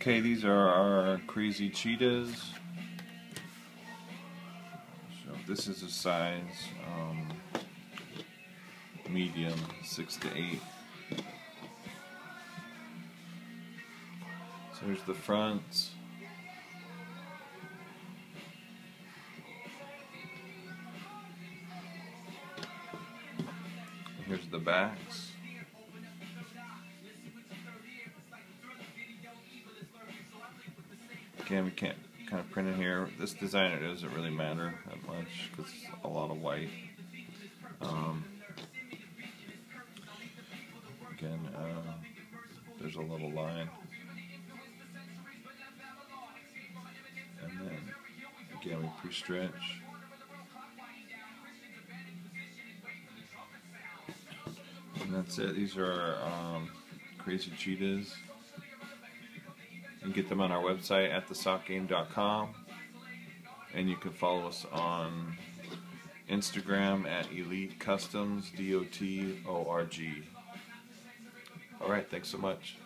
Okay, these are our crazy cheetahs. So this is a size um, medium, six to eight. So here's the front. Here's the backs. Again, we can't kind of print it here. This design doesn't really matter that much because it's a lot of white. Um, again, uh, there's a little line. And then, again, we pre-stretch. And that's it. These are um, crazy cheetahs. Can get them on our website at thesockgame.com. And you can follow us on Instagram at Elite Customs, D O T O R G. All right, thanks so much.